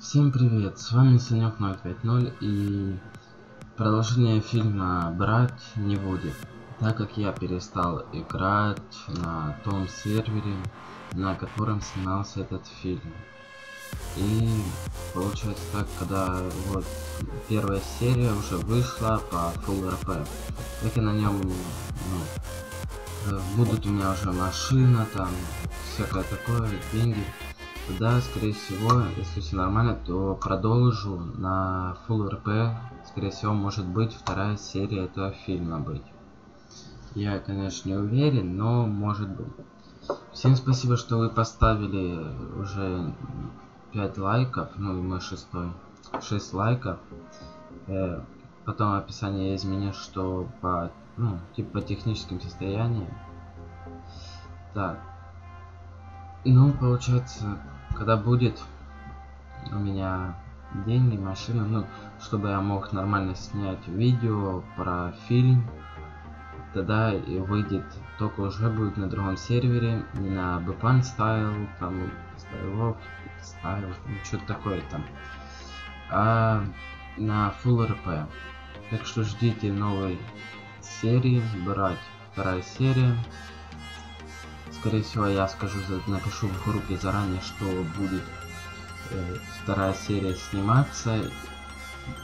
Всем привет, с вами Санек 050 и продолжение фильма брать не будет, так как я перестал играть на том сервере, на котором снимался этот фильм. И получается так, когда вот первая серия уже вышла по Full RP, так и на нем ну, э, будут у меня уже машина, там всякое такое, деньги. Тогда, скорее всего, если все нормально, то продолжу на Full RP. Скорее всего, может быть вторая серия этого фильма быть. Я, конечно, не уверен, но может быть. Всем спасибо, что вы поставили уже 5 лайков, ну и мой шестой. 6 лайков. Э, потом описание я изменю, что по, ну, типа по техническим состояниям. Так. Ну, получается, когда будет у меня деньги, машина, ну, чтобы я мог нормально снять видео про фильм, тогда и выйдет, только уже будет на другом сервере, не на Bpan Style, там, Style Style, что-то такое там, а на Full RP. Так что ждите новой серии, брать вторая серия. Скорее всего я скажу напишу в группе заранее что будет э, вторая серия сниматься.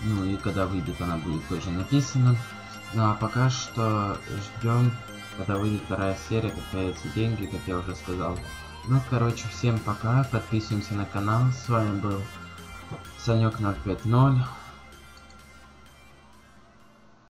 Ну и когда выйдет она будет тоже написана ну а пока что ждем когда выйдет вторая серия как появятся деньги как я уже сказал. Ну короче всем пока. Подписываемся на канал. С вами был санек 050